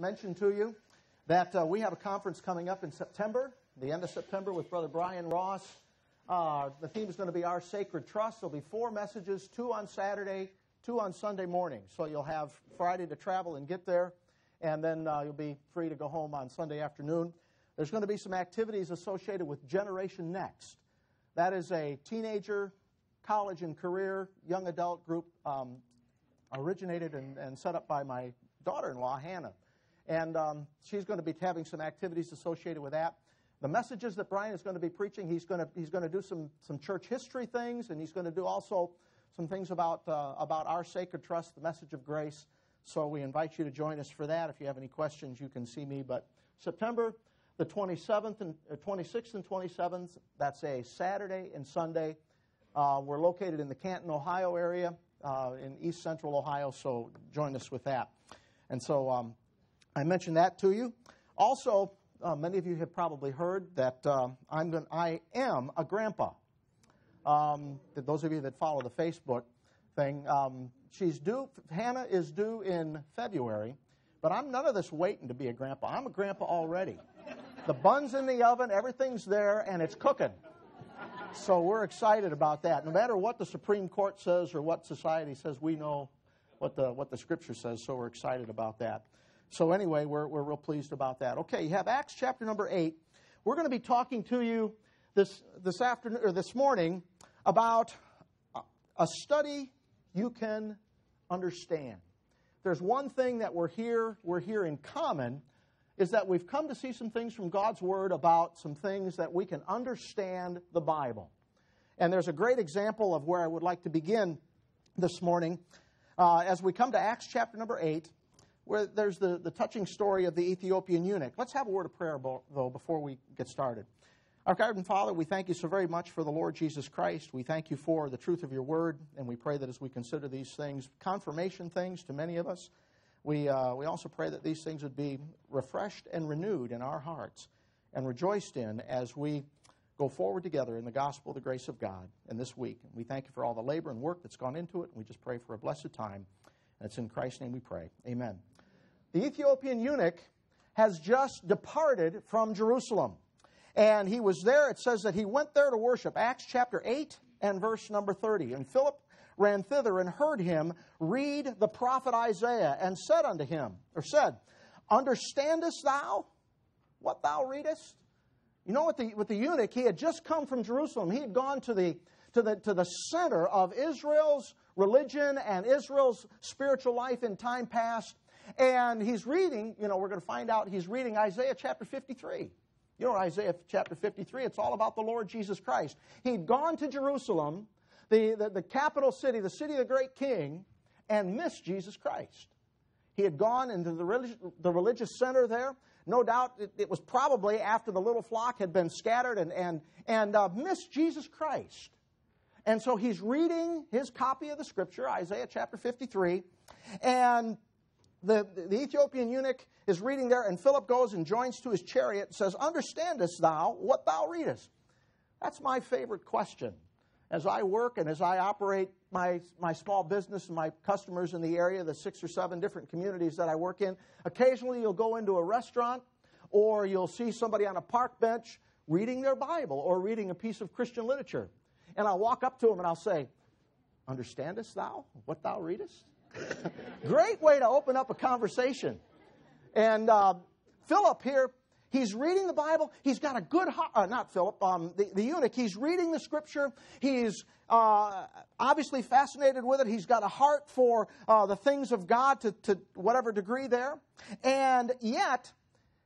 mention to you that uh, we have a conference coming up in September, the end of September, with Brother Bryan Ross. Uh, the theme is going to be Our Sacred Trust. There'll be four messages, two on Saturday, two on Sunday morning. So you'll have Friday to travel and get there, and then uh, you'll be free to go home on Sunday afternoon. There's going to be some activities associated with Generation Next. That is a teenager, college, and career young adult group um, originated and, and, set up by my daughter in law, Hannah. And um, she's going to be having some activities associated with that. The messages that Bryan is going to be preaching, he's going to, he's going to do some, some church history things, and he's going to do also some things about, uh, about our sacred trust, the message of grace. So we invite you to join us for that. If you have any questions, you can see me. But September the 27th and uh, 26th and 27th, that's a Saturday and Sunday. Uh, we're located in the Canton, Ohio area, uh, in east central Ohio, so join us with that. And so um, I mentioned that to you. Also, uh, many of you have probably heard that uh, I'm going, I am a grandpa. Um, those of you that follow the Facebook thing, um, she's due. Hannah is due in February, but I'm none of this waiting to be a grandpa. I'm a grandpa already. The bun's in the oven, everything's there, and it's cooking. So we're excited about that. No matter what the Supreme Court says or what society says, we know what the what the Scripture says. So we're excited about that. So anyway, we're we're real pleased about that. Okay, you have Acts chapter number eight. We're going to be talking to you this this afternoon or this morning about a study you can understand. There's one thing that we're here we're here in common is that we've come to see some things from God's Word about some things that we can understand the Bible. And there's a great example of where I would like to begin this morning uh, as we come to Acts chapter number 8, where there's the, the touching story of the Ethiopian eunuch. Let's have a word of prayer, though, before we get started. Our God and Father, we thank you so very much for the Lord Jesus Christ. We thank you for the truth of your word, and we pray that as we consider these things, confirmation things to many of us, we, uh, we also pray that these things would be refreshed and renewed in our hearts and rejoiced in as we go forward together in the gospel of the grace of God in this week. And we thank you for all the labor and work that's gone into it, and we just pray for a blessed time. And it's in Christ's name we pray. Amen. The Ethiopian eunuch has just departed from Jerusalem. And he was there, it says that he went there to worship. Acts chapter 8 and verse number 30. And Philip ran thither and heard him read the prophet Isaiah and said unto him, or said, Understandest thou what thou readest? You know, with the, with the eunuch, he had just come from Jerusalem. He had gone to the, to, the, to the center of Israel's religion and Israel's spiritual life in time past. And he's reading, you know, we're going to find out he's reading Isaiah chapter 53. You know, Isaiah chapter 53, it's all about the Lord Jesus Christ. He'd gone to Jerusalem the, the, the capital city, the city of the great king, and missed Jesus Christ. He had gone into the religious, the religious center there. No doubt it, it, was probably after the little flock had been scattered and, and, and uh, missed Jesus Christ. And so he's reading his copy of the scripture, Isaiah chapter 53, and the, the Ethiopian eunuch is reading there, and Philip goes and joins to his chariot and says, Understandest thou what thou readest? That's my favorite question as I work and as I operate my, my small business and my customers in the area, the six or seven different communities that I work in, occasionally you'll go into a restaurant or you'll see somebody on a park bench reading their Bible or reading a piece of Christian literature. And I'll walk up to them and I'll say, Understandest thou what thou readest? Great way to open up a conversation. And uh, Philip here He's reading the Bible. He's got a good heart. Uh, not Philip, um, the, the eunuch. He's reading the scripture. He's uh, obviously fascinated with it. He's got a heart for uh, the things of God to, to whatever degree there. And yet,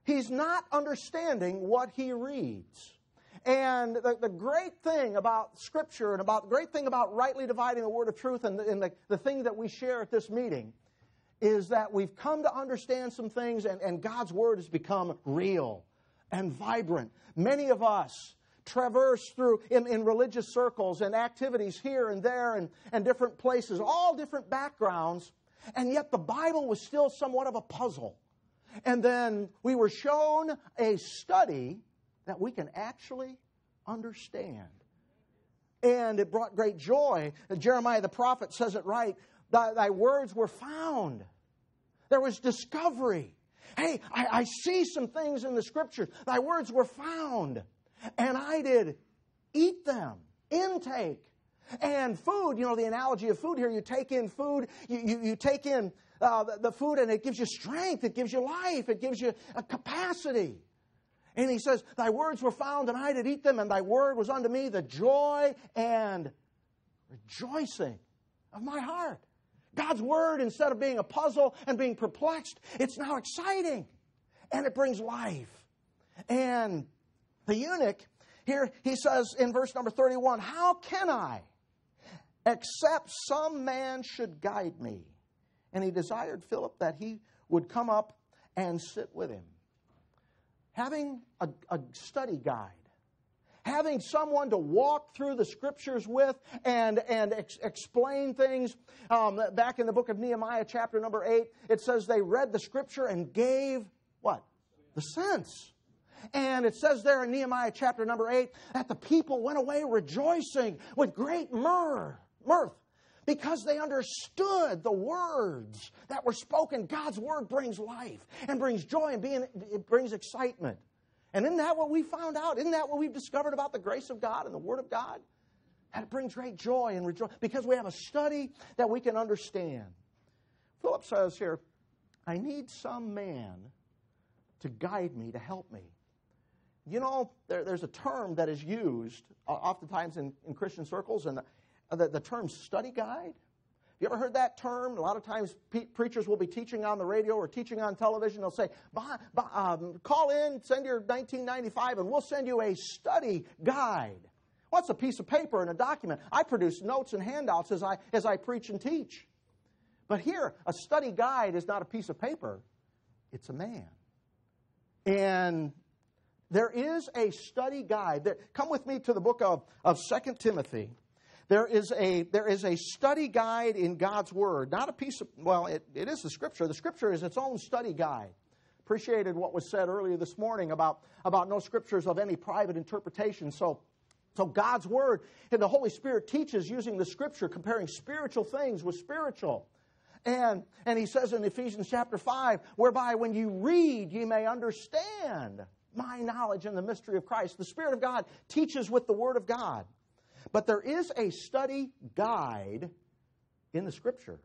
he's not understanding what he reads. And the, the great thing about Scripture and about the great thing about rightly dividing the word of truth and, the, and the, the thing that we share at this meeting is that we've come to understand some things and, and God's Word has become real and vibrant. Many of us traverse through in, in religious circles and activities here and there and, and different places, all different backgrounds, and yet the Bible was still somewhat of a puzzle. And then we were shown a study that we can actually understand. And it brought great joy. Jeremiah the prophet says it right thy, thy words were found. There was discovery. Hey, I, I see some things in the scriptures. Thy words were found, and I did eat them. Intake. And food, you know, the analogy of food here, you take in food, you, you, you take in uh, the, the food, and it gives you strength, it gives you life, it gives you a capacity. And he says, Thy words were found, and I did eat them, and thy word was unto me the joy and rejoicing of my heart. God's word, instead of being a puzzle and being perplexed, it's now exciting and it brings life. And the eunuch, here he says in verse number 31, How can I, except some man should guide me? And he desired Philip that he would come up and sit with him. Having a, a study guide having someone to walk through the scriptures with and, and ex- explain things. Um, back in the book of Nehemiah, chapter number 8, it says they read the scripture and gave what? The sense. And it says there in Nehemiah chapter number 8 that the people went away rejoicing with great myrrh, mirth because they understood the words that were spoken. God's word brings life and brings joy and being, it brings excitement. And isn't that what we found out? Isn't that what we've discovered about the grace of God and the Word of God? That it brings great joy and rejoice because we have a study that we can understand. Philip says here, I need some man to guide me, to help me. You know, there, there's a term that is used uh, oftentimes in, in Christian circles, and the, the, the term study guide. You ever heard that term? A lot of times pe- preachers will be teaching on the radio or teaching on television. They'll say, um, call in, send your 1995, and we'll send you a study guide. What's a piece of paper and a document? I produce notes and handouts as I, as I preach and teach. But here, a study guide is not a piece of paper, it's a man. And there is a study guide. There, come with me to the book of, of 2 Timothy. There is a, there is a study guide in God's Word, not a piece of, well, it, it is the Scripture. The Scripture is its own study guide. Appreciated what was said earlier this morning about, about no Scriptures of any private interpretation. So, so God's Word and the Holy Spirit teaches using the Scripture, comparing spiritual things with spiritual. And, and he says in Ephesians chapter 5, whereby when you read, ye may understand my knowledge and the mystery of Christ. The Spirit of God teaches with the Word of God. But there is a study guide in the scripture.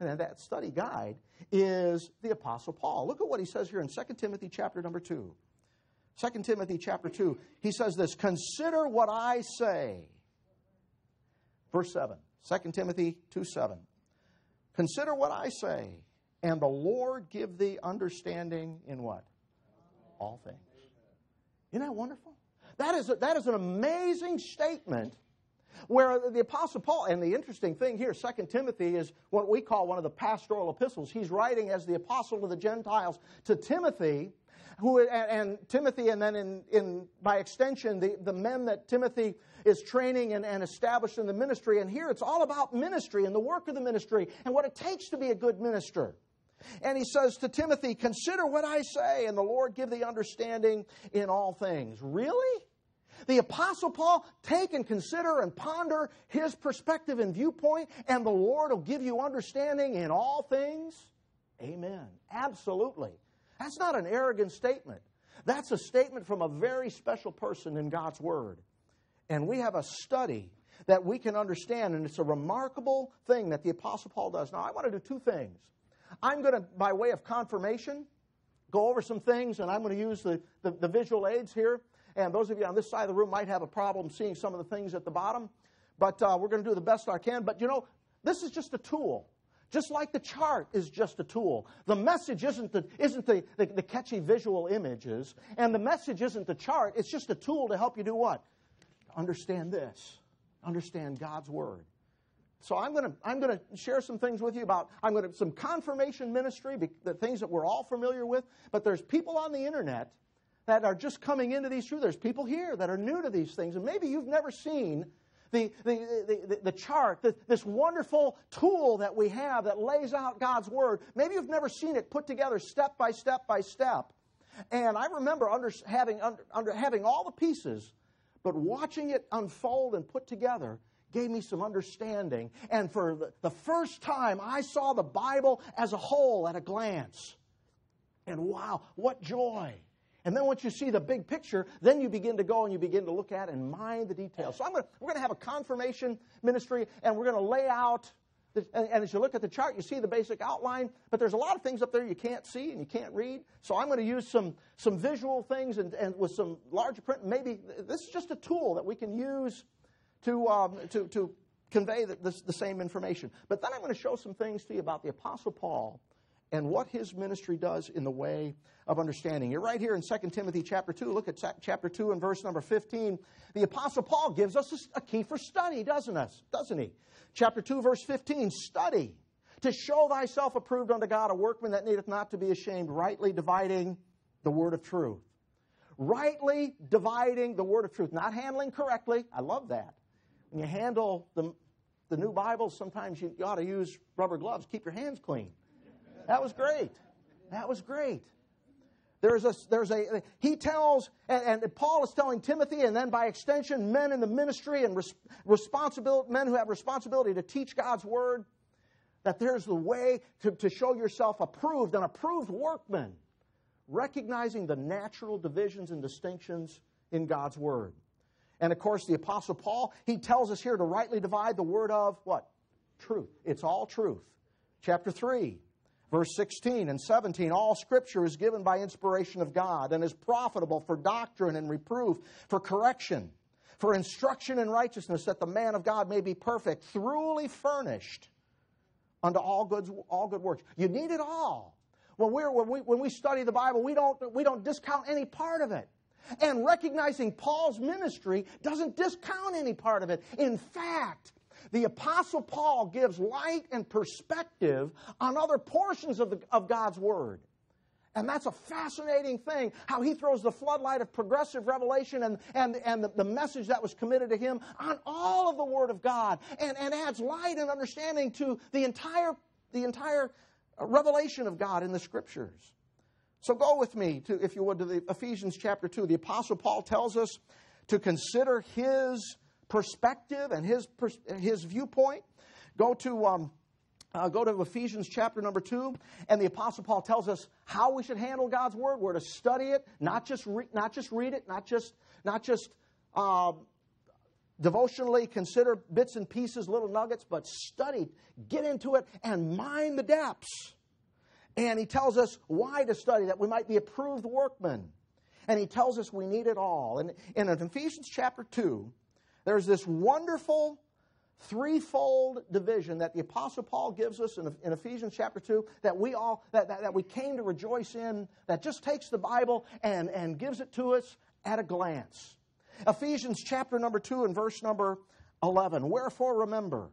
And that study guide is the Apostle Paul. Look at what he says here in 2 Timothy chapter number 2. 2 Timothy chapter 2, he says this Consider what I say. Verse 7. 2 Timothy 2 7. Consider what I say, and the Lord give thee understanding in what? All things. Isn't that wonderful? That is, a, that is an amazing statement where the Apostle Paul, and the interesting thing here, 2 Timothy is what we call one of the pastoral epistles. He's writing as the apostle to the Gentiles to Timothy, who, and, and Timothy, and then in, in, by extension, the, the men that Timothy is training and, and established in the ministry. And here it's all about ministry and the work of the ministry and what it takes to be a good minister. And he says to Timothy, Consider what I say, and the Lord give thee understanding in all things. Really? The Apostle Paul, take and consider and ponder his perspective and viewpoint, and the Lord will give you understanding in all things. Amen. Absolutely. That's not an arrogant statement. That's a statement from a very special person in God's Word. And we have a study that we can understand, and it's a remarkable thing that the Apostle Paul does. Now, I want to do two things. I'm going to, by way of confirmation, go over some things, and I'm going to use the, the, the visual aids here. And those of you on this side of the room might have a problem seeing some of the things at the bottom. But uh, we're going to do the best I can. But you know, this is just a tool. Just like the chart is just a tool. The message isn't the, isn't the, the, the catchy visual images, and the message isn't the chart. It's just a tool to help you do what? Understand this. Understand God's Word. So I'm going to I'm going to share some things with you about I'm going to some confirmation ministry, the things that we're all familiar with. But there's people on the internet that are just coming into these truths. There's people here that are new to these things, and maybe you've never seen the, the, the, the, chart, the, this wonderful tool that we have that lays out God's Word. Maybe you've never seen it put together step by step by step. And I remember under, having, under, under, having all the pieces, but watching it unfold and put together gave me some understanding. And for the, first time, I saw the Bible as a whole at a glance. And wow, what joy. And then once you see the big picture, then you begin to go and you begin to look at and mind the details. So I'm gonna, we're going to have a confirmation ministry, and we're going to lay out. And, and, as you look at the chart, you see the basic outline, but there's a lot of things up there you can't see and you can't read. So I'm going to use some some visual things and, and with some large print. Maybe this is just a tool that we can use to um, to to convey the, the, the same information. But then I'm going to show some things to you about the Apostle Paul and what his ministry does in the way of understanding. You're right here in 2 Timothy chapter 2. Look at chapter 2 and verse number 15. The Apostle Paul gives us a key for study, doesn't, us, doesn't he? Chapter 2, verse 15 study to show thyself approved unto God, a workman that needeth not to be ashamed, rightly dividing the word of truth. Rightly dividing the word of truth, not handling correctly. I love that. When you handle the, the new Bibles, sometimes you, you ought to use rubber gloves. Keep your hands clean. That was great. That was great. There's a, there's a, he tells, and, and, Paul is telling Timothy, and then by extension, men in the ministry and res, responsibility, men who have responsibility to teach God's word, that there's the way to, to show yourself approved, an approved workman, recognizing the natural divisions and distinctions in God's word. And of course, the Apostle Paul, he tells us here to rightly divide the word of what? Truth. It's all truth. Chapter 3, Verse 16 and 17 All scripture is given by inspiration of God and is profitable for doctrine and reproof, for correction, for instruction in righteousness, that the man of God may be perfect, thoroughly furnished unto all good, all good works. You need it all. When, we're, when, we, when we study the Bible, we don't, we don't discount any part of it. And recognizing Paul's ministry doesn't discount any part of it. In fact, the Apostle Paul gives light and perspective on other portions of, the, of God's Word. And that's a fascinating thing, how he throws the floodlight of progressive revelation and, and, and the, the, message that was committed to him on all of the Word of God and, and adds light and understanding to the entire, the entire revelation of God in the Scriptures. So go with me, to, if you would, to the Ephesians chapter 2. The Apostle Paul tells us to consider his perspective and his, his viewpoint. Go to, um, uh, go to Ephesians chapter number two, and the Apostle Paul tells us how we should handle God's Word. We're to study it, not just, re- not just read it, not just, not just uh, devotionally consider bits and pieces, little nuggets, but study, get into it, and mine the depths. And he tells us why to study, that we might be approved workmen. And he tells us we need it all. And in Ephesians chapter 2, there's this wonderful threefold division that the apostle paul gives us in, in ephesians chapter 2 that we all that, that, that, we came to rejoice in that just takes the bible and, and gives it to us at a glance ephesians chapter number 2 and verse number 11 wherefore remember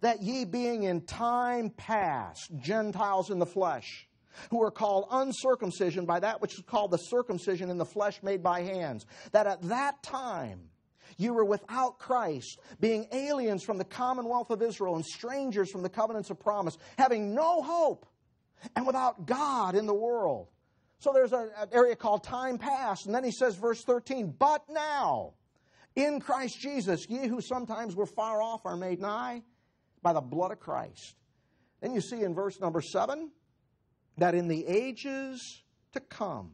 that ye being in time past gentiles in the flesh who are called uncircumcision by that which is called the circumcision in the flesh made by hands that at that time you were without Christ, being aliens from the commonwealth of Israel and strangers from the covenants of promise, having no hope and without God in the world. So there's an area called time past. And then he says, verse 13, but now, in Christ Jesus, ye who sometimes were far off are made nigh by the blood of Christ. Then you see in verse number 7 that in the ages to come,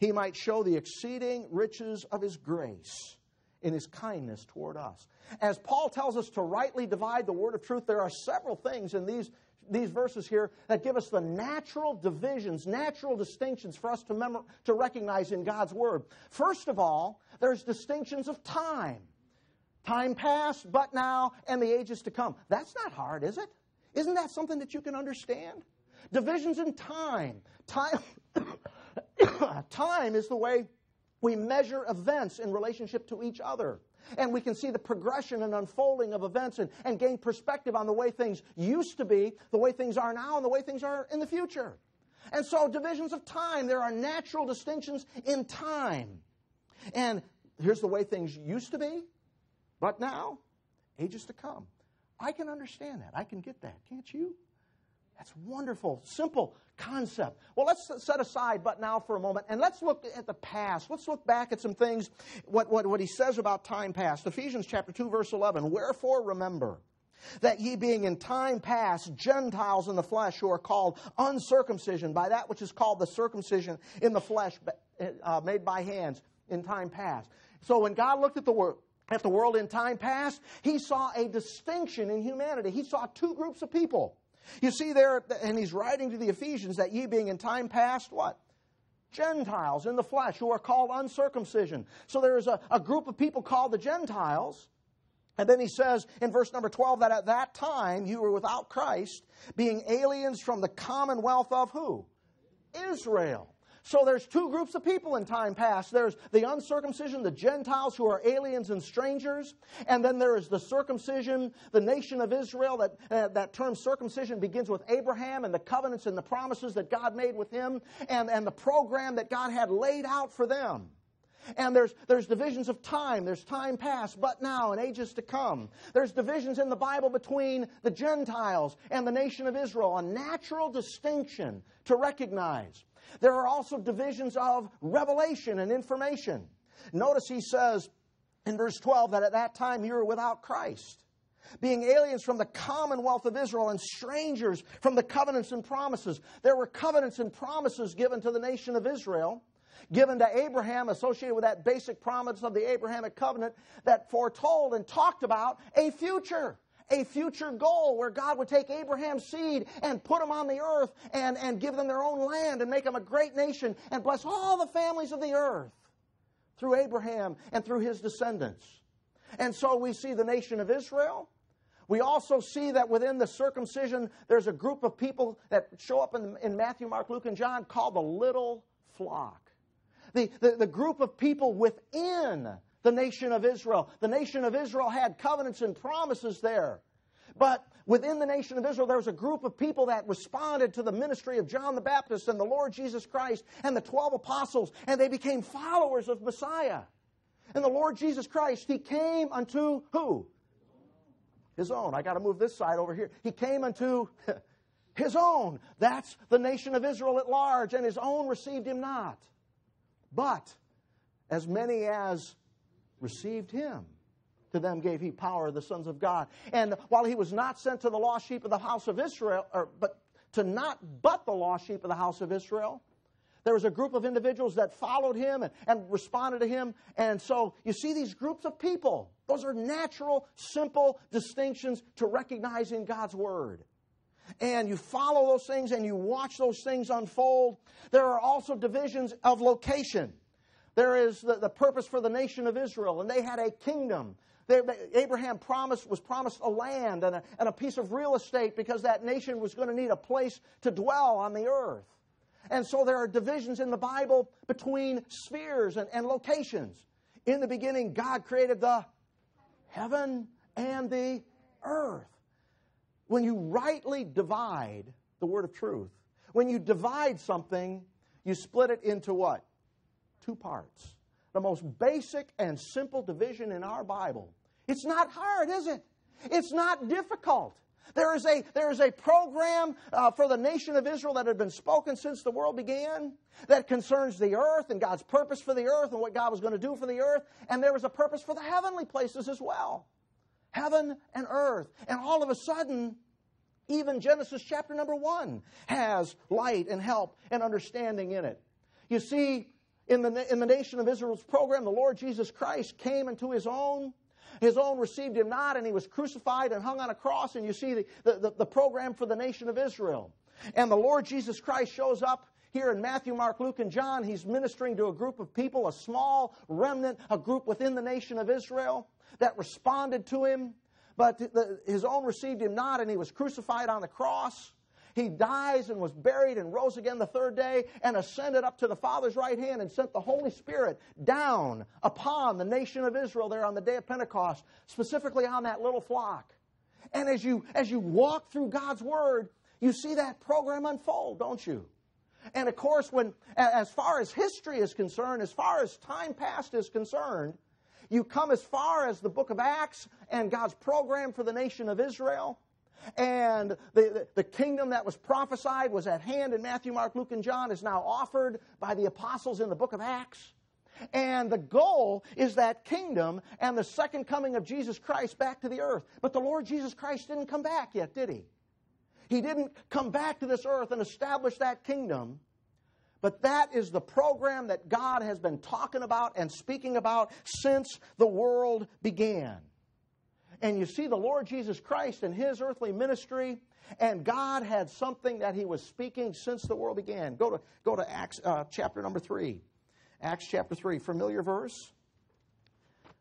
he might show the exceeding riches of his grace in his kindness toward us. As Paul tells us to rightly divide the word of truth, there are several things in these, these verses here that give us the natural divisions, natural distinctions for us to, mem- to recognize in God's word. First of all, there's distinctions of time. Time past, but now, and the ages to come. That's not hard, is it? Isn't that something that you can understand? Divisions in time. Time, time is the way we measure events in relationship to each other. And we can see the progression and unfolding of events and, and gain perspective on the way things used to be, the way things are now, and the way things are in the future. And so, divisions of time, there are natural distinctions in time. And here's the way things used to be, but now, ages to come. I can understand that. I can get that. Can't you? That's wonderful, simple concept. Well, let's set aside but now for a moment and let's look at the past. Let's look back at some things, what, what, what he says about time past. Ephesians chapter 2, verse 11. Wherefore remember that ye being in time past Gentiles in the flesh who are called uncircumcision by that which is called the circumcision in the flesh uh, made by hands in time past. So when God looked at the world, at the world in time past, he saw a distinction in humanity. He saw two groups of people. You see there, and he's writing to the Ephesians that ye being in time past, what? Gentiles in the flesh who are called uncircumcision. So there is a, a group of people called the Gentiles. And then he says in verse number 12 that at that time you were without Christ, being aliens from the commonwealth of who? Israel. So there's two groups of people in time past. There's the uncircumcision, the Gentiles who are aliens and strangers, and then there is the circumcision, the nation of Israel. That uh, that term circumcision begins with Abraham and the covenants and the promises that God made with him, and and the program that God had laid out for them. And there's, there's divisions of time. There's time past, but now, and ages to come. There's divisions in the Bible between the Gentiles and the nation of Israel, a natural distinction to recognize. There are also divisions of revelation and information. Notice he says in verse 12 that at that time you were without Christ, being aliens from the commonwealth of Israel and strangers from the covenants and promises. There were covenants and promises given to the nation of Israel given to Abraham associated with that basic promise of the Abrahamic covenant that foretold and talked about a future a future goal where God would take Abraham's seed and put them on the earth and, and give them their own land and make them a great nation and bless all the families of the earth through Abraham and through his descendants. And so we see the nation of Israel. We also see that within the circumcision, there's a group of people that show up in, in Matthew, Mark, Luke, and John called the little flock. The, the, the group of people within the nation of Israel. The nation of Israel had covenants and promises there. But within the nation of Israel, there was a group of people that responded to the ministry of John the Baptist and the Lord Jesus Christ and the 12 apostles, and they became followers of Messiah. And the Lord Jesus Christ, He came unto who? His own. I got to move this side over here. He came unto His own. That's the nation of Israel at large, and His own received Him not. But as many as received him. To them gave he power, the sons of God. And while he was not sent to the lost sheep of the house of Israel, or, but to not but the lost sheep of the house of Israel, there was a group of individuals that followed him and, and, responded to him. And so you see these groups of people. Those are natural, simple distinctions to recognize in God's Word. And you follow those things and you watch those things unfold. There are also divisions of location. There is the, the purpose for the nation of Israel, and they had a kingdom. They, Abraham promised, was promised a land and a, and a piece of real estate because that nation was going to need a place to dwell on the earth. And so there are divisions in the Bible between spheres and, and locations. In the beginning, God created the heaven and the earth. When you rightly divide the word of truth, when you divide something, you split it into what? Two parts. The most basic and simple division in our Bible. It's not hard, is it? It's not difficult. There is a, there is a program uh, for the nation of Israel that had been spoken since the world began that concerns the earth and God's purpose for the earth and what God was going to do for the earth. And there was a purpose for the heavenly places as well heaven and earth. And all of a sudden, even Genesis chapter number one has light and help and understanding in it. You see, in the, in the nation of Israel's program, the Lord Jesus Christ came into his own. His own received him not, and he was crucified and hung on a cross. And you see the, the, the program for the nation of Israel. And the Lord Jesus Christ shows up here in Matthew, Mark, Luke, and John. He's ministering to a group of people, a small remnant, a group within the nation of Israel that responded to him. But the, his own received him not, and he was crucified on the cross. He dies and was buried and rose again the third day and ascended up to the Father's right hand and sent the Holy Spirit down upon the nation of Israel there on the day of Pentecost, specifically on that little flock. And as you, as you walk through God's Word, you see that program unfold, don't you? And of course, when, as far as history is concerned, as far as time past is concerned, you come as far as the book of Acts and God's program for the nation of Israel and the, the, the, kingdom that was prophesied was at hand in Matthew, Mark, Luke, and John is now offered by the apostles in the book of Acts. And the goal is that kingdom and the second coming of Jesus Christ back to the earth. But the Lord Jesus Christ didn't come back yet, did he? He didn't come back to this earth and establish that kingdom. But that is the program that God has been talking about and speaking about since the world began. And you see the Lord Jesus Christ and his earthly ministry, and God had something that he was speaking since the world began. Go to, go to Acts uh, chapter number 3. Acts chapter 3, familiar verse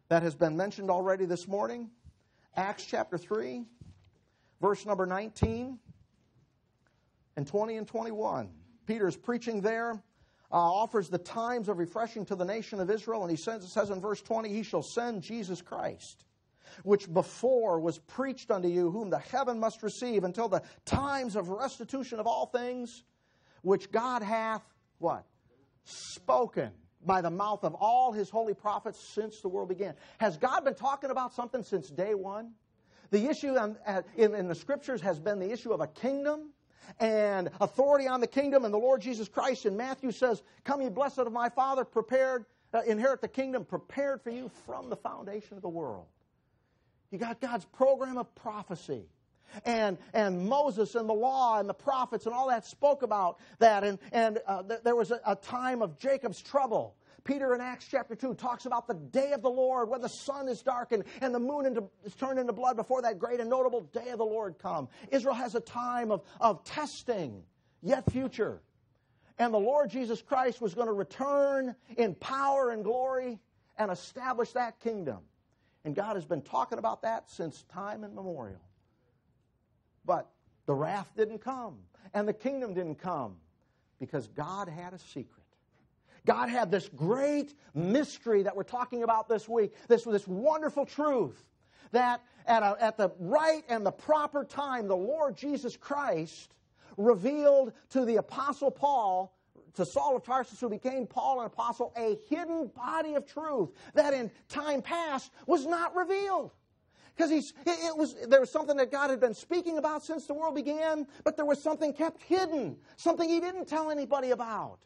that has been mentioned already this morning. Acts chapter 3, verse number 19 and 20 and 21. Peter is preaching there, uh, offers the times of refreshing to the nation of Israel, and he says, says in verse 20, He shall send Jesus Christ, which before was preached unto you, whom the heaven must receive until the times of restitution of all things, which God hath, what? Spoken by the mouth of all his holy prophets since the world began. Has God been talking about something since day one? The issue in, in the scriptures has been the issue of a kingdom and authority on the kingdom. And the Lord Jesus Christ in Matthew says, Come ye blessed of my Father, prepared, uh, inherit the kingdom prepared for you from the foundation of the world. You got God's program of prophecy. And, and Moses and the law and the prophets and all that spoke about that. And, and uh, th- there was a, a time of Jacob's trouble Peter in Acts chapter 2 talks about the day of the Lord when the sun is darkened and the moon into, is turned into blood before that great and notable day of the Lord come. Israel has a time of, of testing, yet future. And the Lord Jesus Christ was going to return in power and glory and establish that kingdom. And God has been talking about that since time immemorial. But the wrath didn't come, and the kingdom didn't come because God had a secret. God had this great mystery that we're talking about this week, this, this wonderful truth that at, a, at the right and the proper time, the Lord Jesus Christ revealed to the Apostle Paul, to Saul of Tarsus, who became Paul an apostle, a hidden body of truth that in time past was not revealed. Because it was, there was something that God had been speaking about since the world began, but there was something kept hidden, something he didn't tell anybody about.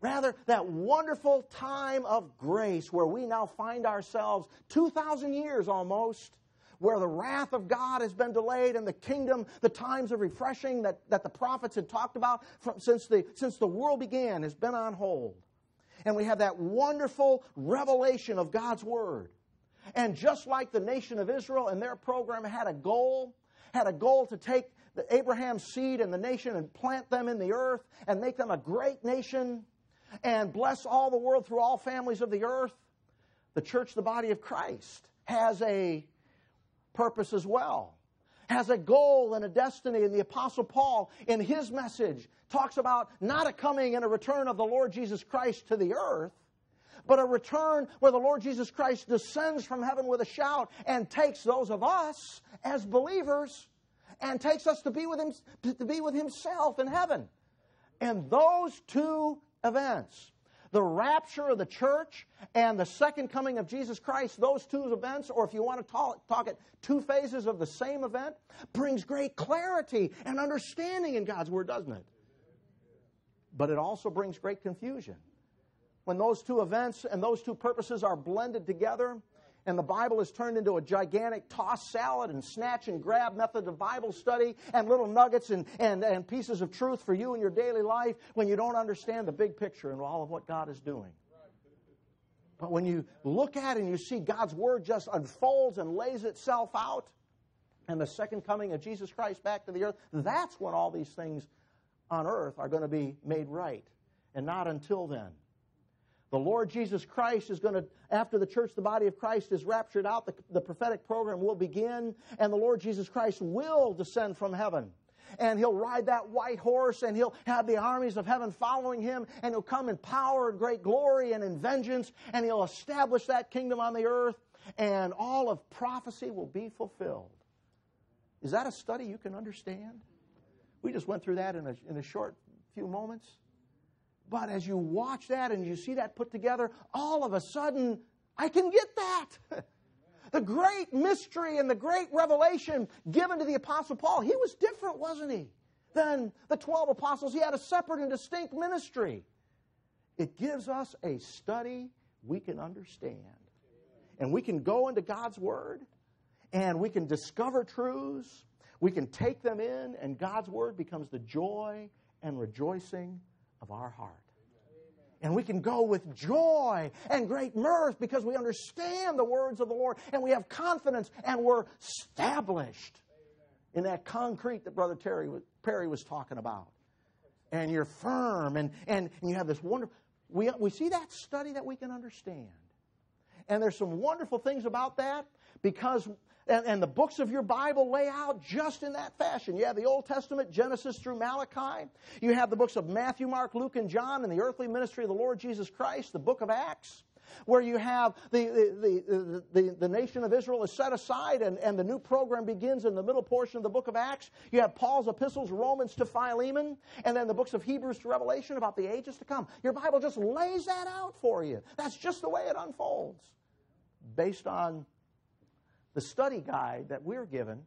Rather, that wonderful time of grace where we now find ourselves 2,000 years almost, where the wrath of God has been delayed and the kingdom, the times of refreshing that, that the prophets had talked about from, since, the, since the world began has been on hold. And we have that wonderful revelation of God's Word. And just like the nation of Israel and their program had a goal, had a goal to take the Abraham's seed and the nation and plant them in the earth and make them a great nation and bless all the world through all families of the earth. The church, the body of Christ, has a purpose as well, has a goal and a destiny. And the Apostle Paul, in his message, talks about not a coming and a return of the Lord Jesus Christ to the earth, but a return where the Lord Jesus Christ descends from heaven with a shout and takes those of us as believers and takes us to be with him to be with himself in heaven. And those two events the rapture of the church and the second coming of Jesus Christ, those two events, or if you want to talk, talk it, two phases of the same event, brings great clarity and understanding in God's Word, doesn't it? But it also brings great confusion. When those two events and those two purposes are blended together, and the Bible is turned into a gigantic toss salad and snatch and grab method of Bible study and little nuggets and, and, and pieces of truth for you in your daily life when you don't understand the big picture and all of what God is doing. But when you look at it and you see God's Word just unfolds and lays itself out, and the second coming of Jesus Christ back to the earth, that's when all these things on earth are going to be made right, and not until then. The Lord Jesus Christ is going to, after the church, the body of Christ is raptured out, the, the prophetic program will begin, and the Lord Jesus Christ will descend from heaven and he'll ride that white horse and he'll have the armies of heaven following him and he'll come in power and great glory and in vengeance and he'll establish that kingdom on the earth and all of prophecy will be fulfilled. Is that a study you can understand? We just went through that in a, in a short few moments. But as you watch that and you see that put together, all of a sudden, I can get that. the great mystery and the great revelation given to the Apostle Paul, he was different, wasn't he? Than the 12 apostles. He had a separate and distinct ministry. It gives us a study we can understand. And we can go into God's Word and we can discover truths. We can take them in, and God's Word becomes the joy and rejoicing of our heart. And we can go with joy and great mirth because we understand the words of the Lord and we have confidence and we're established in that concrete that Brother Terry, Perry was talking about. And you're firm and, and, and you have this wonderful. We, we see that study that we can understand. And there's some wonderful things about that because and, and, the books of your Bible lay out just in that fashion. You have the Old Testament, Genesis through Malachi. You have the books of Matthew, Mark, Luke, and John, and the earthly ministry of the Lord Jesus Christ, the book of Acts, where you have the, the, the, the, the nation of Israel is set aside and, and the new program begins in the middle portion of the book of Acts. You have Paul's epistles, Romans to Philemon, and then the books of Hebrews to Revelation about the ages to come. Your Bible just lays that out for you. That's just the way it unfolds based on the study guide that we're given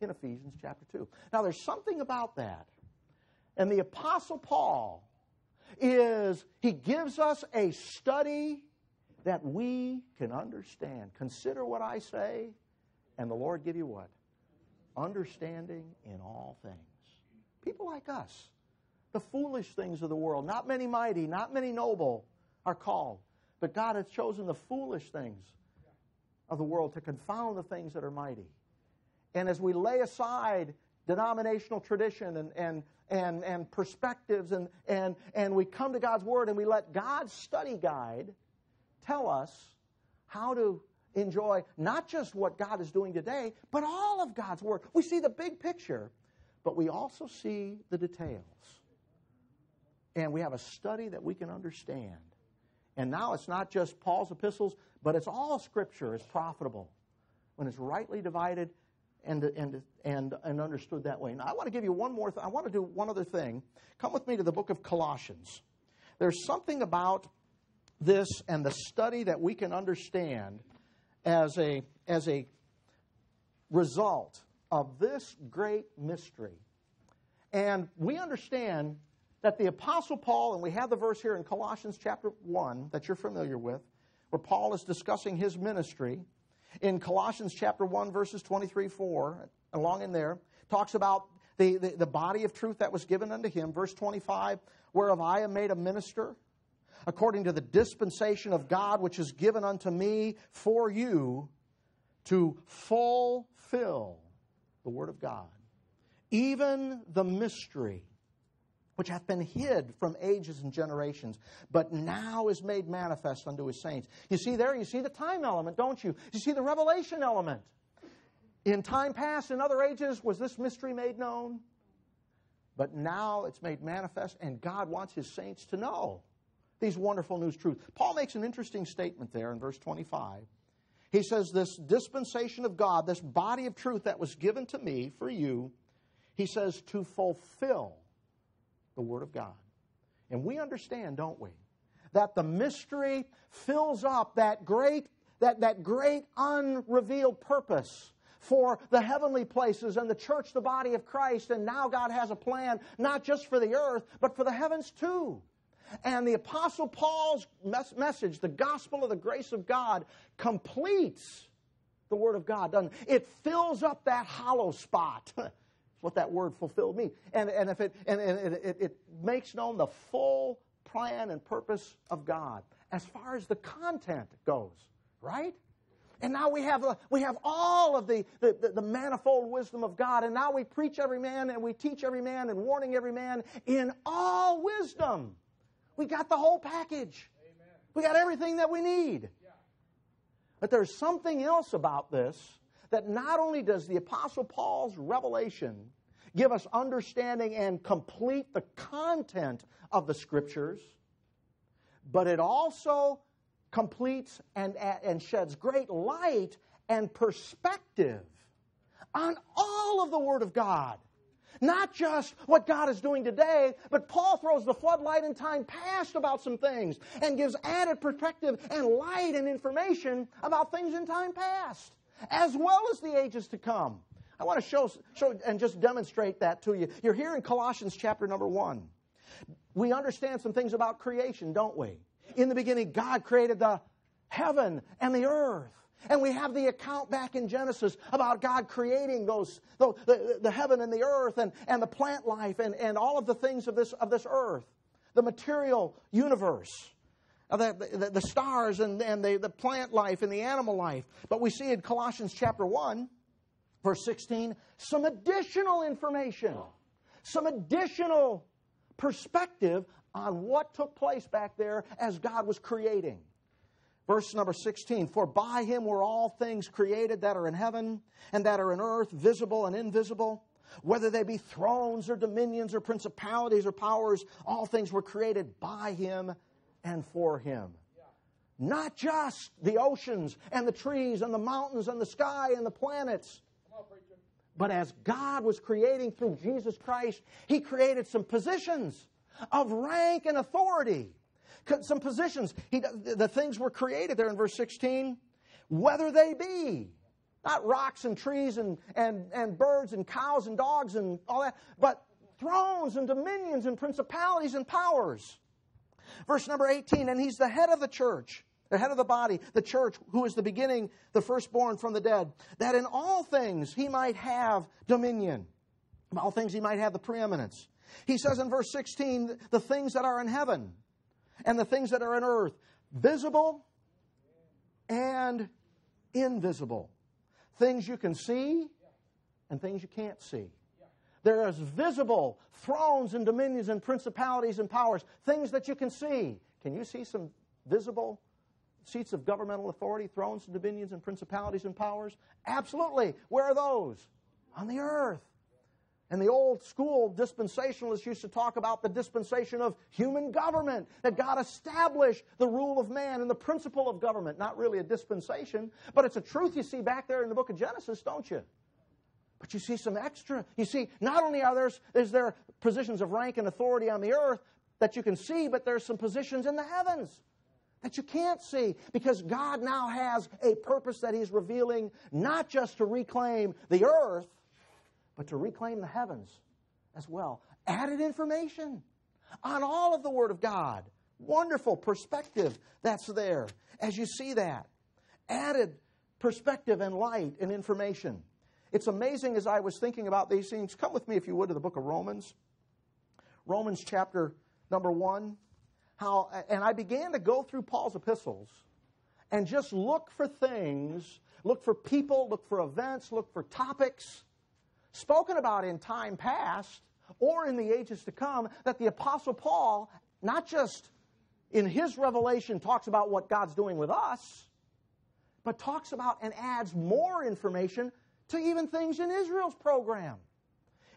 in Ephesians chapter 2. Now, there's something about that. And the Apostle Paul is, he gives us a study that we can understand. Consider what I say, and the Lord give you what? Understanding in all things. People like us, the foolish things of the world, not many mighty, not many noble are called, but God has chosen the foolish things of the world to confound the things that are mighty. And as we lay aside denominational tradition and, and, and, and perspectives and, and, and we come to God's Word and we let God's study guide tell us how to enjoy not just what God is doing today, but all of God's Word. We see the big picture, but we also see the details. And we have a study that we can understand. And now it's not just Paul's epistles, but it's all Scripture is profitable when it's rightly divided and, and, and, and understood that way. Now, I want to give you one more, I want to do one other thing. Come with me to the book of Colossians. There's something about this and the study that we can understand as a, as a result of this great mystery. And we understand that the Apostle Paul, and we have the verse here in Colossians chapter 1 that you're familiar with, where Paul is discussing his ministry. In Colossians chapter 1, verses 23 4, along in there, talks about the, the, the body of truth that was given unto him. Verse 25, whereof I am made a minister, according to the dispensation of God which is given unto me for you to fulfill the Word of God, even the mystery which hath been hid from ages and generations, but now is made manifest unto his saints. You see there, you see the time element, don't you? You see the revelation element. In time past, in other ages, was this mystery made known? But now it's made manifest, and God wants his saints to know these wonderful news truths. Paul makes an interesting statement there in verse 25. He says, This dispensation of God, this body of truth that was given to me for you, he says, to fulfill the Word of God. And we understand, don't we, that the mystery fills up that great, that, that great unrevealed purpose for the heavenly places and the church, the body of Christ. And now God has a plan, not just for the earth, but for the heavens too. And the Apostle Paul's mes- message, the gospel of the grace of God, completes the Word of God, doesn't it? It fills up that hollow spot. what that word fulfilled means. And, and, if it, and, and it, it makes known the full plan and purpose of God as far as the content goes, right? And now we have, uh, we have all of the, the, the, manifold wisdom of God, and now we preach every man and we teach every man and warning every man in all wisdom. We got the whole package. Amen. We got everything that we need. Yeah. But there's something else about this that not only does the Apostle Paul's revelation give us understanding and complete the content of the Scriptures, but it also completes and, and sheds great light and perspective on all of the Word of God. Not just what God is doing today, but Paul throws the floodlight in time past about some things and gives added perspective and light and information about things in time past as well as the ages to come. I want to show, show and just demonstrate that to you. You're here in Colossians chapter number one. we understand some things about creation, don't we? In the beginning, God created the heaven and the earth. And we have the account back in Genesis about God creating those, the, the, the, heaven and the earth and, and the plant life and, and all of the things of this, of this earth, the material universe, uh, the, the, the stars and, and the, the plant life and the animal life. But we see in Colossians chapter 1, verse 16, some additional information, oh. some additional perspective on what took place back there as God was creating. Verse number 16 For by him were all things created that are in heaven and that are in earth, visible and invisible. Whether they be thrones or dominions or principalities or powers, all things were created by him and for him. Not just the oceans and the trees and the mountains and the sky and the planets. But as God was creating through Jesus Christ, He created some positions of rank and authority some positions. He, the things were created there in verse 16, whether they be, not rocks and trees and, and, and birds and cows and dogs and all that, but thrones and dominions and principalities and powers. Verse number 18, and he's the head of the church, the head of the body, the church, who is the beginning, the firstborn from the dead, that in all things he might have dominion. In all things he might have the preeminence. He says in verse 16, the things that are in heaven and the things that are in earth, visible and invisible. Things you can see and things you can't see. There is visible thrones and dominions and principalities and powers, things that you can see. Can you see some visible seats of governmental authority, thrones and dominions and principalities and powers? Absolutely. Where are those? On the earth. And the old school dispensationalists used to talk about the dispensation of human government, that God established the rule of man and the principle of government. Not really a dispensation, but it's a truth you see back there in the book of Genesis, don't you? But you see some extra. You see, not only are there, is there positions of rank and authority on the earth that you can see, but there's some positions in the heavens that you can't see because God now has a purpose that He's revealing, not just to reclaim the earth, but to reclaim the heavens as well. Added information on all of the Word of God. Wonderful perspective that's there as you see that. Added perspective and light and information. It's amazing as I was thinking about these things. Come with me, if you would, to the book of Romans. Romans chapter number one. How, and I began to go through Paul's epistles and just look for things, look for people, look for events, look for topics spoken about in time past or in the ages to come that the Apostle Paul, not just in his revelation, talks about what God's doing with us, but talks about and adds more information to even things in Israel's program.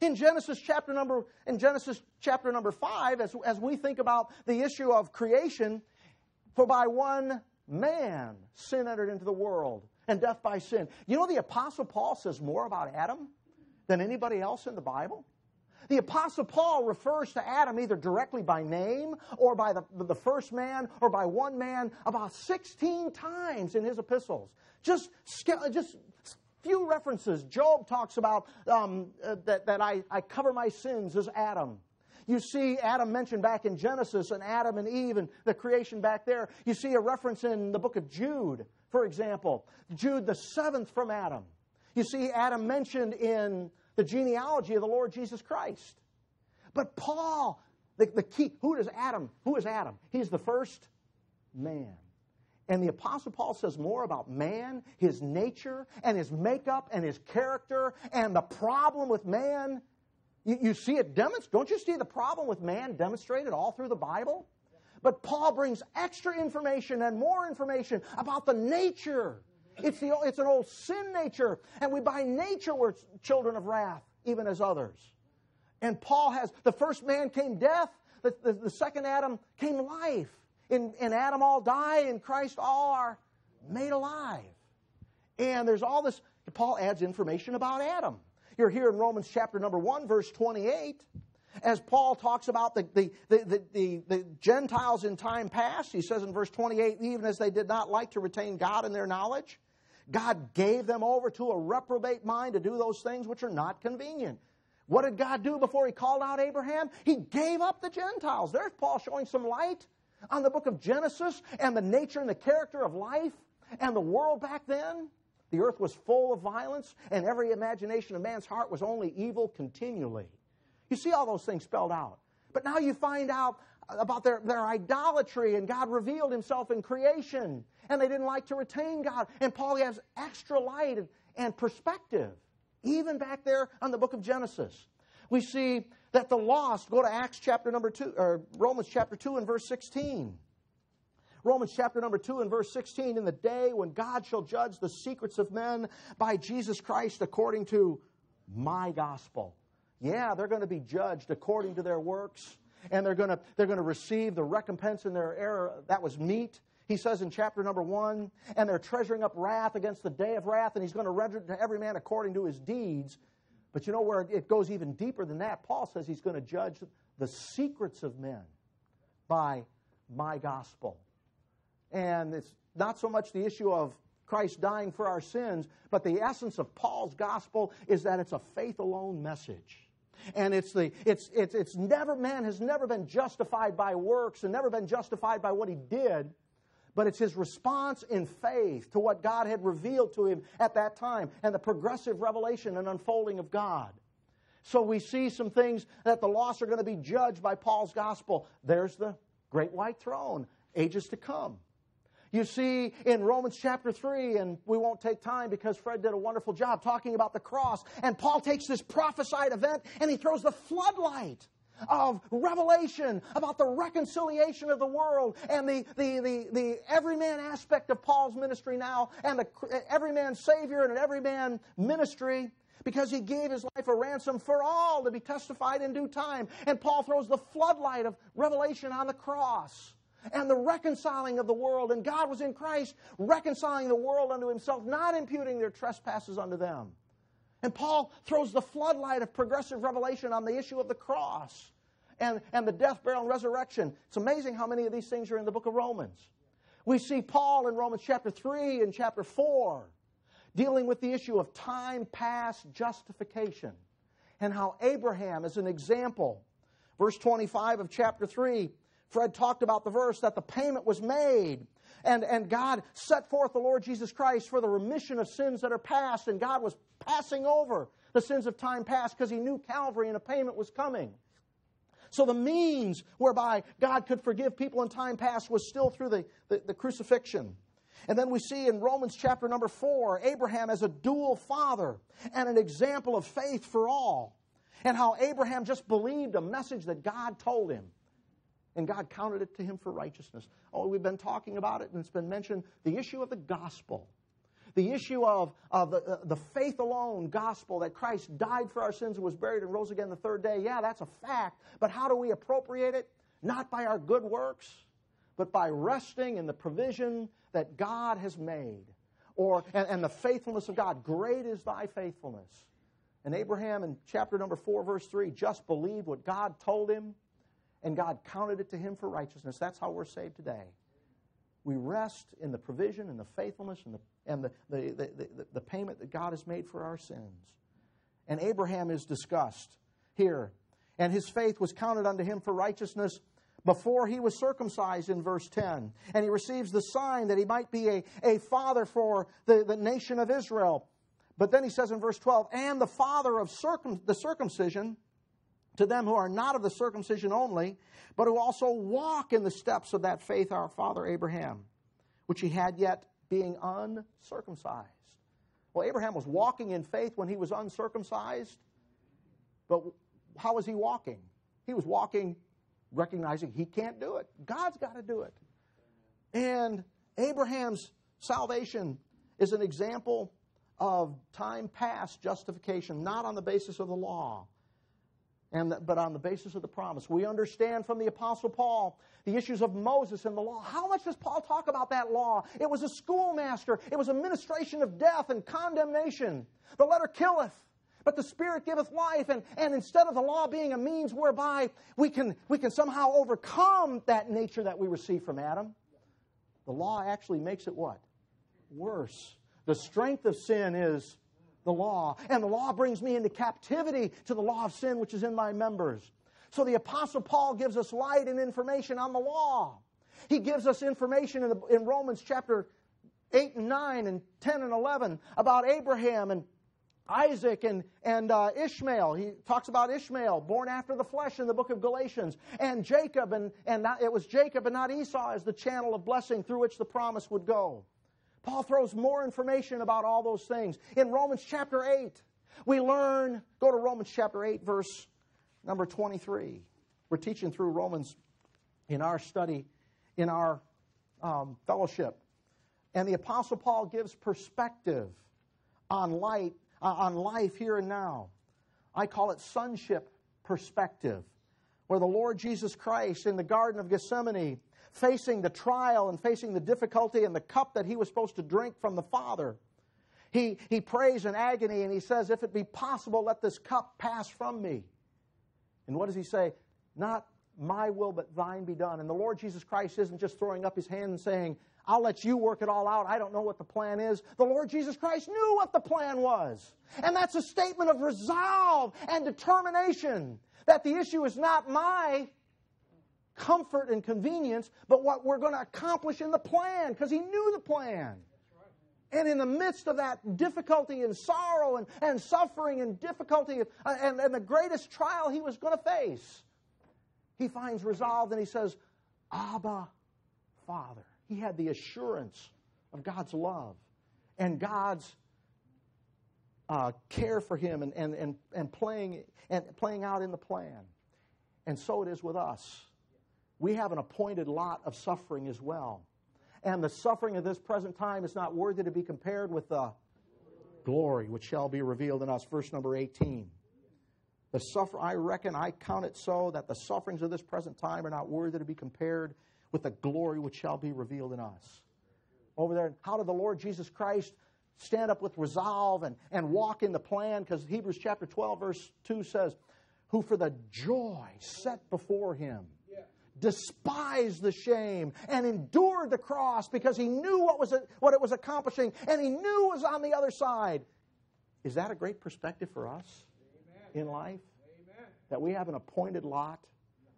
In Genesis chapter number in Genesis chapter number five, as, as we think about the issue of creation, for by one man sin entered into the world, and death by sin. You know the Apostle Paul says more about Adam than anybody else in the Bible? The Apostle Paul refers to Adam either directly by name or by the, the first man or by one man about 16 times in his epistles. Just, just few references. Job talks about um, uh, that, that I, I cover my sins as Adam. You see Adam mentioned back in Genesis and Adam and Eve and the creation back there. You see a reference in the book of Jude, for example. Jude, the seventh from Adam. You see Adam mentioned in the genealogy of the Lord Jesus Christ. But Paul, the, the key, who is Adam? Who is Adam? He's the first man. And the Apostle Paul says more about man, his nature, and his makeup, and his character, and the problem with man. You, you see it demonstrated. Don't you see the problem with man demonstrated all through the Bible? But Paul brings extra information and more information about the nature it's, the, it's an old sin nature, and we by nature were children of wrath, even as others. And Paul has the first man came death, the, the, the second Adam came life. In, in Adam all die, in Christ all are made alive. And there's all this, Paul adds information about Adam. You're here in Romans chapter number 1, verse 28 as Paul talks about the, the, the, the, the, Gentiles in time past, he says in verse 28 even as they did not like to retain God in their knowledge, God gave them over to a reprobate mind to do those things which are not convenient. What did God do before he called out Abraham? He gave up the Gentiles. There's Paul showing some light on the book of Genesis and the nature and the character of life and the world back then. The earth was full of violence, and every imagination of man's heart was only evil continually. You see all those things spelled out. But now you find out about their, their idolatry, and God revealed himself in creation, and they didn't like to retain God. And Paul has extra light and perspective, even back there on the book of Genesis. We see that the lost, go to Acts chapter number 2, or Romans chapter 2 and verse 16. Romans chapter number 2 and verse 16, in the day when God shall judge the secrets of men by Jesus Christ according to my gospel. Yeah, they're going to be judged according to their works, and they're going to, they're going to receive the recompense in their error that was meet. He says in chapter number one, and they're treasuring up wrath against the day of wrath, and he's going to render to every man according to his deeds. But you know where it goes even deeper than that? Paul says he's going to judge the secrets of men by my gospel. And it's not so much the issue of Christ dying for our sins, but the essence of Paul's gospel is that it's a faith alone message. And it's the it's it's it's never man has never been justified by works and never been justified by what he did, but it's his response in faith to what God had revealed to him at that time and the progressive revelation and unfolding of God. So we see some things that the lost are going to be judged by Paul's gospel. There's the great white throne, ages to come. You see in Romans chapter 3, and we won't take time because Fred did a wonderful job talking about the cross. And Paul takes this prophesied event and he throws the floodlight of revelation about the reconciliation of the world and the, the, the, the everyman aspect of Paul's ministry now and the everyman Savior and an everyman ministry because he gave his life a ransom for all to be testified in due time. And Paul throws the floodlight of revelation on the cross and the reconciling of the world. And God was in Christ reconciling the world unto himself, not imputing their trespasses unto them. And Paul throws the floodlight of progressive revelation on the issue of the cross and, and the death, burial, and resurrection. It's amazing how many of these things are in the book of Romans. We see Paul in Romans chapter 3 and chapter 4 dealing with the issue of time past justification and how Abraham is an example. Verse 25 of chapter 3 Fred talked about the verse that the payment was made. And, and God set forth the Lord Jesus Christ for the remission of sins that are past. And God was passing over the sins of time past because He knew Calvary and a payment was coming. So the means whereby God could forgive people in time past was still through the, the, the crucifixion. And then we see in Romans chapter number four, Abraham as a dual father and an example of faith for all. And how Abraham just believed a message that God told him and God counted it to him for righteousness. Oh, we've been talking about it, and it's been mentioned the issue of the gospel. The issue of, of the, uh, the faith alone gospel that Christ died for our sins and was buried and rose again the third day. Yeah, that's a fact. But how do we appropriate it? Not by our good works, but by resting in the provision that God has made or, and, and the faithfulness of God. Great is thy faithfulness. And Abraham in chapter number 4, verse 3, just believed what God told him and God counted it to him for righteousness. That's how we're saved today. We rest in the provision and the faithfulness and the, and the, the, the, the, payment that God has made for our sins. And Abraham is discussed here. And his faith was counted unto him for righteousness before he was circumcised in verse 10. And he receives the sign that he might be a, a father for the, the nation of Israel. But then he says in verse 12, and the father of circum, the circumcision to them who are not of the circumcision only, but who also walk in the steps of that faith our father Abraham, which he had yet being uncircumcised. Well, Abraham was walking in faith when he was uncircumcised, but how was he walking? He was walking recognizing he can't do it. God's got to do it. And Abraham's salvation is an example of time past justification, not on the basis of the law, and but on the basis of the promise. We understand from the Apostle Paul the issues of Moses and the law. How much does Paul talk about that law? It was a schoolmaster, it was a ministration of death and condemnation. The letter killeth. But the Spirit giveth life, and, and instead of the law being a means whereby we can, we can somehow overcome that nature that we receive from Adam, the law actually makes it what? Worse. The strength of sin is the law. And the law brings me into captivity to the law of sin which is in my members. So the Apostle Paul gives us light and information on the law. He gives us information in, the, in Romans chapter 8 and 9 and 10 and 11 about Abraham and Isaac and, and uh, Ishmael. He talks about Ishmael, born after the flesh in the book of Galatians, and Jacob, and, and not, it was Jacob and not Esau as the channel of blessing through which the promise would go. Paul throws more information about all those things. In Romans chapter 8, we learn, go to Romans chapter 8, verse number 23. We're teaching through Romans in our study, in our um, fellowship. And the Apostle Paul gives perspective on light uh, on life here and now. I call it sonship perspective, where the Lord Jesus Christ in the Garden of Gethsemane, facing the trial and facing the difficulty and the cup that he was supposed to drink from the Father, he, he prays in agony and he says, If it be possible, let this cup pass from me. And what does he say? Not my will, but thine be done. And the Lord Jesus Christ isn't just throwing up his hand and saying, I'll let you work it all out. I don't know what the plan is. The Lord Jesus Christ knew what the plan was. And that's a statement of resolve and determination that the issue is not my comfort and convenience, but what we're going to accomplish in the plan, because he knew the plan. And in the midst of that difficulty and sorrow and, and suffering and difficulty uh, and, and the greatest trial he was going to face, he finds resolve and he says, Abba, Father. He had the assurance of God's love and God's uh, care for him and, and, and, and, playing, and playing out in the plan. And so it is with us. We have an appointed lot of suffering as well. And the suffering of this present time is not worthy to be compared with the glory which shall be revealed in us. Verse number 18. The suffer I reckon, I count it so that the sufferings of this present time are not worthy to be compared with the glory which shall be revealed in us. Over there, how did the Lord Jesus Christ stand up with resolve and, and walk in the plan? Because Hebrews chapter 12, verse 2 says, Who for the joy set before him despised the shame and endured the cross because he knew what, was it, what it was accomplishing and he knew was on the other side. Is that a great perspective for us Amen. in life? Amen. That we have an appointed lot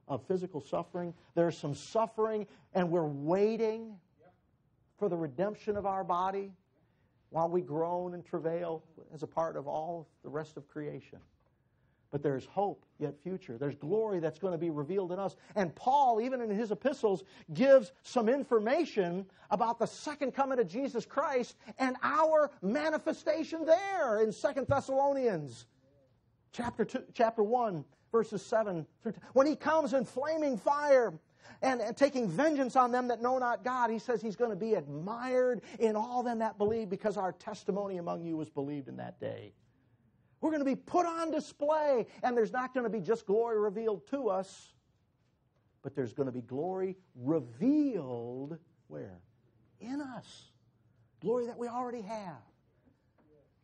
of physical suffering. There's some suffering, and we're waiting for the redemption of our body while we groan and travail as a part of all the rest of creation. But there's hope yet future. There's glory that's going to be revealed in us. And Paul, even in his epistles, gives some information about the second coming of Jesus Christ and our manifestation there in Second Thessalonians chapter, two, chapter 1 verses 7 through 10. When he comes in flaming fire and, and, taking vengeance on them that know not God, he says he's going to be admired in all them that believe because our testimony among you was believed in that day. We're going to be put on display, and there's not going to be just glory revealed to us, but there's going to be glory revealed where? In us. Glory that we already have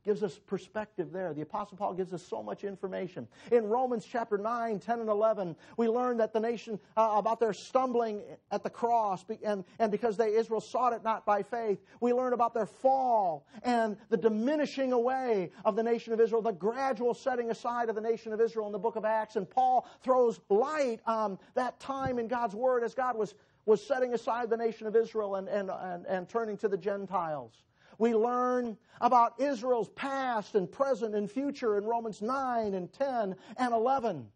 gives us perspective there. The Apostle Paul gives us so much information. In Romans chapter 9, 10, and 11, we learn that the nation, uh, about their stumbling at the cross, and, and because they, Israel sought it not by faith. We learn about their fall and the diminishing away of the nation of Israel, the gradual setting aside of the nation of Israel in the book of Acts. And Paul throws light on that time in God's Word as God was, was setting aside the nation of Israel and, and, and, and turning to the Gentiles. We learn about Israel's past and present and future in Romans 9 and 10 and 11.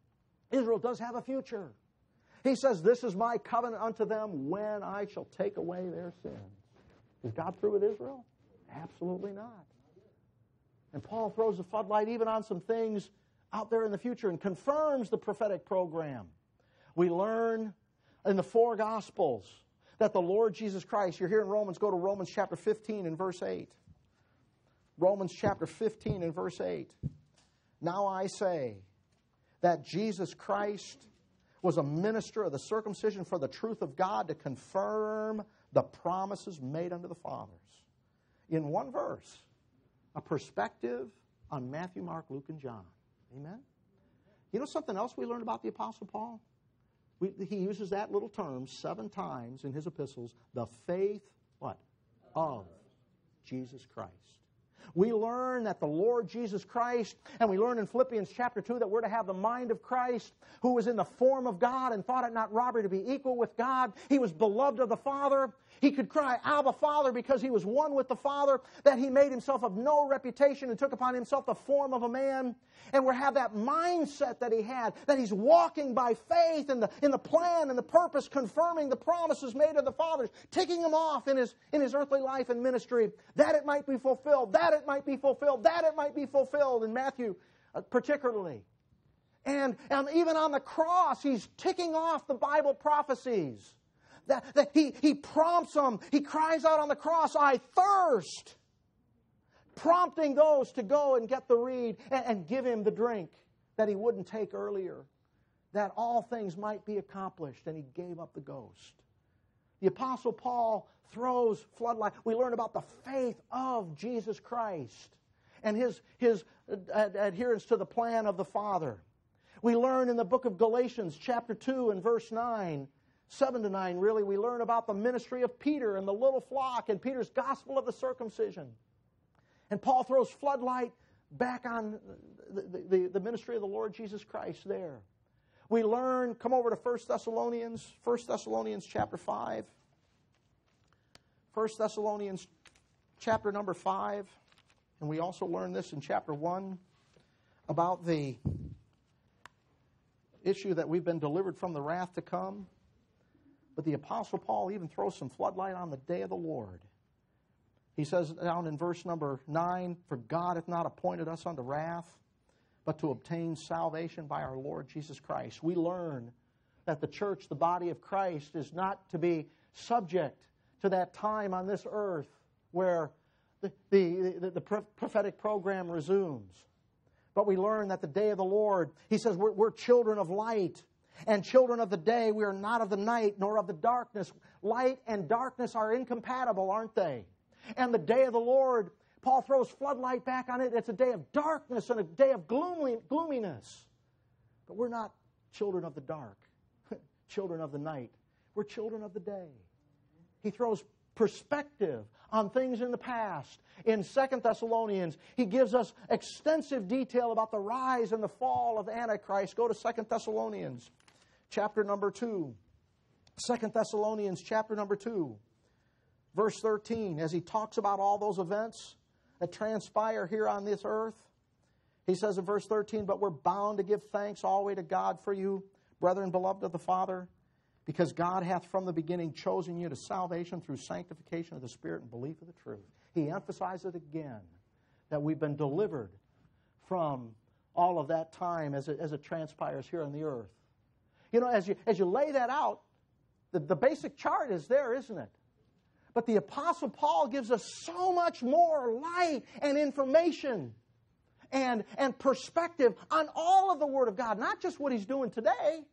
Israel does have a future. He says, This is my covenant unto them when I shall take away their sins. Is God through with Israel? Absolutely not. And Paul throws the floodlight even on some things out there in the future and confirms the prophetic program. We learn in the four Gospels that the Lord Jesus Christ, you're here in Romans, go to Romans chapter 15 and verse 8. Romans chapter 15 and verse 8. Now I say that Jesus Christ was a minister of the circumcision for the truth of God to confirm the promises made unto the fathers. In one verse, a perspective on Matthew, Mark, Luke, and John. Amen? You know something else we learned about the Apostle Paul? We, he uses that little term seven times in his epistles. The faith, what? Of Jesus Christ. We learn that the Lord Jesus Christ, and we learn in Philippians chapter 2 that we're to have the mind of Christ, who was in the form of God and thought it not robbery to be equal with God. He was beloved of the Father. He could cry, Abba, Father, because he was one with the Father, that he made himself of no reputation and took upon himself the form of a man. And we have that mindset that he had, that he's walking by faith in the, in the plan and the purpose, confirming the promises made to the fathers, ticking them off in his, in his earthly life and ministry, that it might be fulfilled, that it might be fulfilled, that it might be fulfilled in Matthew uh, particularly. And, and even on the cross, he's ticking off the Bible prophecies. That, that he, he prompts them, he cries out on the cross, I thirst. Prompting those to go and get the reed and, and give him the drink that he wouldn't take earlier, that all things might be accomplished, and he gave up the ghost. The Apostle Paul throws floodlight. We learn about the faith of Jesus Christ and his, his adherence to the plan of the Father. We learn in the book of Galatians, chapter 2, and verse 9, 7 to 9, really, we learn about the ministry of Peter and the little flock and Peter's gospel of the circumcision. And Paul throws floodlight back on the, the, the ministry of the Lord Jesus Christ there. We learn, come over to 1 Thessalonians, 1 Thessalonians chapter 5. 1 Thessalonians chapter number 5. And we also learn this in chapter 1 about the issue that we've been delivered from the wrath to come. But the Apostle Paul even throws some floodlight on the day of the Lord. He says down in verse number 9 For God hath not appointed us unto wrath, but to obtain salvation by our Lord Jesus Christ. We learn that the church, the body of Christ, is not to be subject to that time on this earth where the, the, the, the prophetic program resumes. But we learn that the day of the Lord, he says, we're, we're children of light and children of the day. We are not of the night nor of the darkness. Light and darkness are incompatible, aren't they? And the day of the Lord, Paul throws floodlight back on it. It's a day of darkness and a day of gloominess. But we're not children of the dark, children of the night. We're children of the day. He throws perspective on things in the past. In Second Thessalonians, he gives us extensive detail about the rise and the fall of Antichrist. Go to Second Thessalonians, chapter number 2. 2 Thessalonians, chapter number 2, verse 13, as he talks about all those events that transpire here on this earth. He says in verse 13, But we're bound to give thanks always to God for you, brethren, beloved of the Father because God hath from the beginning chosen you to salvation through sanctification of the Spirit and belief of the truth. He emphasizes it again that we've been delivered from all of that time as it, as it transpires here on the earth. You know, as you, as you lay that out, the, the basic chart is there, isn't it? But the Apostle Paul gives us so much more light and information and, and perspective on all of the Word of God, not just what he's doing today,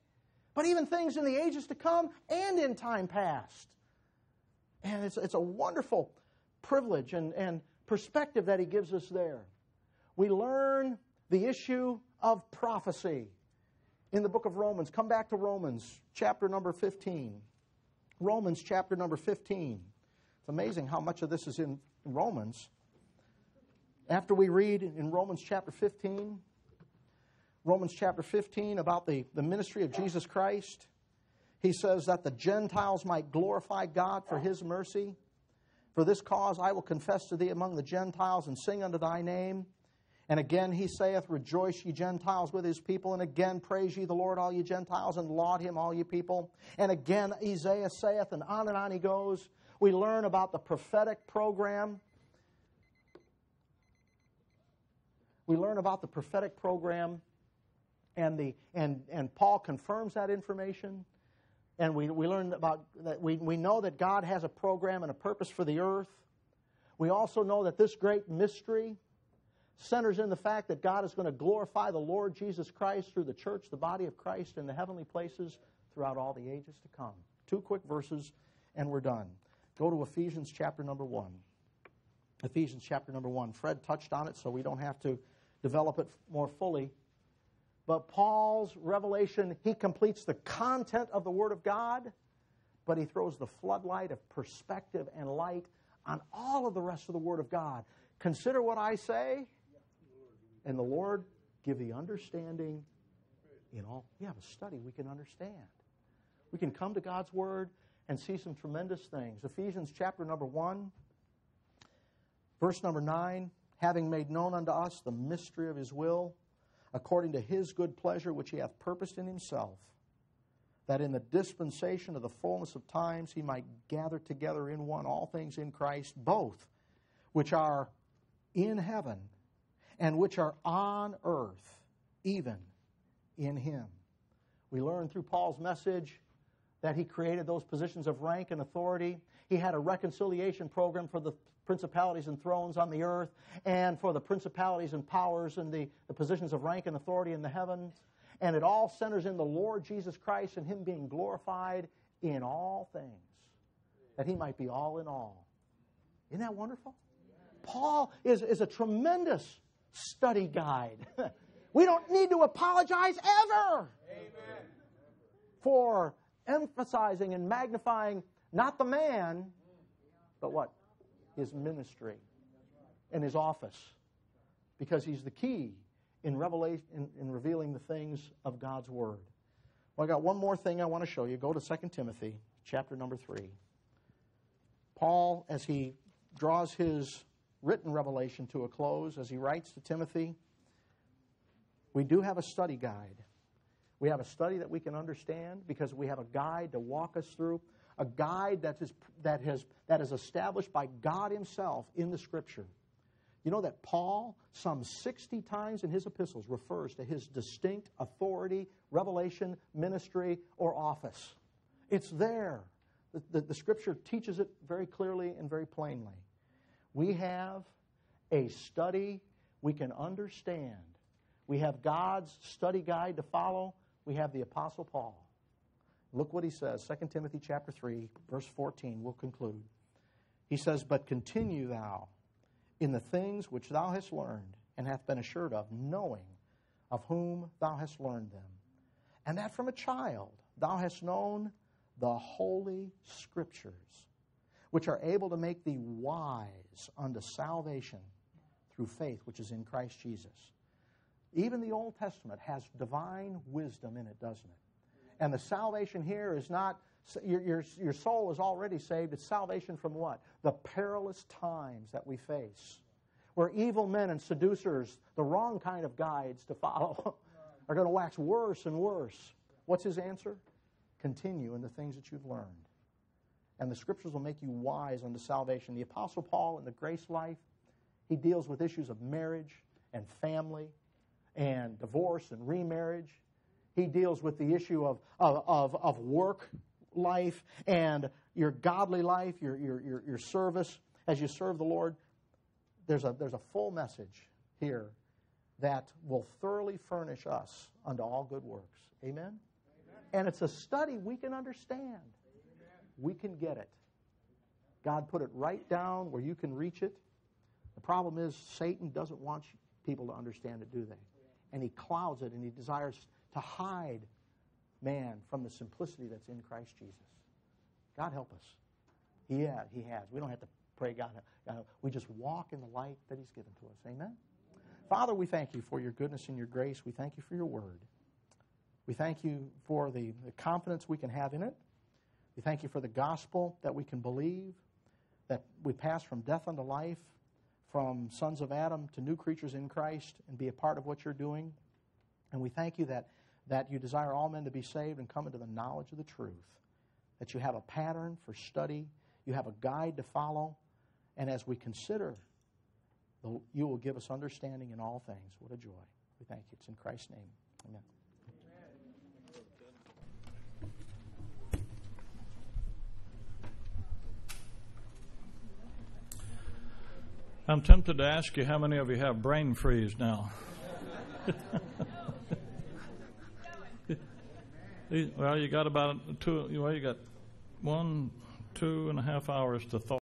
but even things in the ages to come and in time past. And it's, it's a wonderful privilege and, and perspective that he gives us there. We learn the issue of prophecy in the book of Romans. Come back to Romans, chapter number 15. Romans, chapter number 15. It's amazing how much of this is in Romans. After we read in Romans chapter 15, Romans chapter 15 about the, the ministry of Jesus Christ. He says that the Gentiles might glorify God for his mercy. For this cause I will confess to thee among the Gentiles and sing unto thy name. And again he saith, Rejoice, ye Gentiles, with his people. And again, praise ye the Lord, all ye Gentiles, and laud him, all ye people. And again, Isaiah saith, and on and on he goes. We learn about the prophetic program. We learn about the prophetic program and, the, and, and Paul confirms that information. And we, we learn about that we, we know that God has a program and a purpose for the earth. We also know that this great mystery centers in the fact that God is going to glorify the Lord Jesus Christ through the church, the body of Christ, in the heavenly places throughout all the ages to come. Two quick verses, and we're done. Go to Ephesians chapter number 1. Ephesians chapter number 1. Fred touched on it, so we don't have to develop it more fully. But Paul's revelation, he completes the content of the Word of God, but he throws the floodlight of perspective and light on all of the rest of the Word of God, Consider what I say, and the Lord give the understanding in all. We have a study we can understand. We can come to God's Word and see some tremendous things. Ephesians chapter number 1, verse number 9 having made known unto us the mystery of his will, according to his good pleasure which he hath purposed in himself, that in the dispensation of the fullness of times he might gather together in one all things in Christ, both which are in heaven and which are on earth, even in him. We learn through Paul's message that he created those positions of rank and authority. He had a reconciliation program for the principalities and thrones on the earth and for the principalities and powers and the, the positions of rank and authority in the heavens. And it all centers in the Lord Jesus Christ and Him being glorified in all things, that He might be all in all. Isn't that wonderful? Paul is, is a tremendous study guide. we don't need to apologize ever Amen. for emphasizing and magnifying not the man, but what? His ministry and his office. Because he's the key in revelation in, in revealing the things of God's word. Well, I got one more thing I want to show you. Go to 2 Timothy, chapter number 3. Paul, as he draws his written revelation to a close, as he writes to Timothy, we do have a study guide. We have a study that we can understand because we have a guide to walk us through, a guide that is, that, has, that is established by God Himself in the Scripture. You know that Paul, some 60 times in his epistles, refers to his distinct authority, revelation, ministry, or office. It's there. The, the, the, Scripture teaches it very clearly and very plainly. We have a study we can understand. We have God's study guide to follow we have the Apostle Paul. Look what he says, 2 Timothy chapter 3, verse 14. We'll conclude. He says, But continue thou in the things which thou hast learned and hath been assured of, knowing of whom thou hast learned them, and that from a child thou hast known the holy scriptures, which are able to make thee wise unto salvation through faith which is in Christ Jesus. Even the Old Testament has divine wisdom in it, doesn't it? And the salvation here is not, your, your, your soul is already saved. It's salvation from what? The perilous times that we face, where evil men and seducers, the wrong kind of guides to follow, are going to wax worse and worse. What's his answer? Continue in the things that you've learned. And the scriptures will make you wise unto salvation. The Apostle Paul in the grace life, he deals with issues of marriage and family and divorce and remarriage. He deals with the issue of, of, of, work life and your godly life, your, your, your, your service as you serve the Lord. There's a, there's a full message here that will thoroughly furnish us unto all good works. Amen? Amen. And it's a study we can understand. We can get it. God put it right down where you can reach it. The problem is, Satan doesn't want people to understand it, do they? and he clouds it and he desires to hide man from the simplicity that's in Christ Jesus. God help us. He has. He has. We don't have to pray God. God we just walk in the light that He's given to us. Amen. Father, we thank you for your goodness and your grace. We thank you for your word. We thank you for the, the confidence we can have in it. We thank you for the gospel that we can believe, that we pass from death unto life, from sons of Adam to new creatures in Christ and be a part of what you're doing. And we thank you that, that you desire all men to be saved and come into the knowledge of the truth, that you have a pattern for study, you have a guide to follow, and as we consider, you will give us understanding in all things. What a joy. We thank you. It's in Christ's name. Amen. I'm tempted to ask you how many of you have brain freeze now. well, you got about two. Well, you got one, two and a half hours to thought.